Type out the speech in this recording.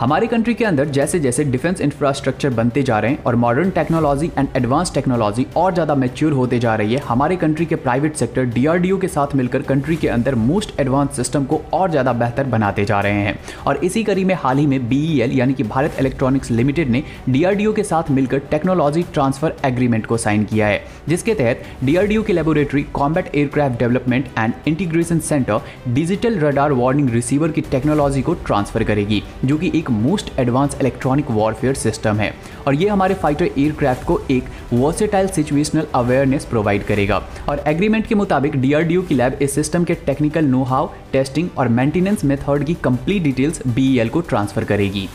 हमारी कंट्री के अंदर जैसे जैसे डिफेंस इंफ्रास्ट्रक्चर बनते जा रहे हैं और modern technology and advance technology और ज़्यादा मेच्योर होते जा रही है, हमारे कंट्री के प्राइवेट सेक्टर डीआरडीओ के साथ मिलकर कंट्री के अंदर मोस्ट एडवांस सिस्टम को और ज़्यादा बेहतर बनाते जा रहे हैं। और इसी कड़ी में हाल ही में बीईएल यानी कि भारत इलेक्ट्रॉनिक्स लिमिटेड ने डीआरडीओ के साथ मिलकर टेक्नोलॉजी ट्रांसफ़र एग्रीमेंट को साइन किया है, जिसके तहत डीआरडीओ की laboratory combat aircraft development and integration centre digital radar warning receiver की टेक्नोलॉजी को ट्रांसफ़र करेगी, जो कि एक most advance electronic warfare system है और ये हमारे फाइटर एयरक्राफ्ट को एक वर्सेटाइल सिचुएशनल अवेयरनेस प्रोवाइड करेगा। और एग्रीमेंट के मुताबिक डीआरडीओ की लैब इस सिस्टम के टेक्निकल नो हाउ टेस्टिंग और मेंटेनेंस मेथड की कंप्लीट डिटेल्स बीईएल को ट्रांसफ़र करेगी।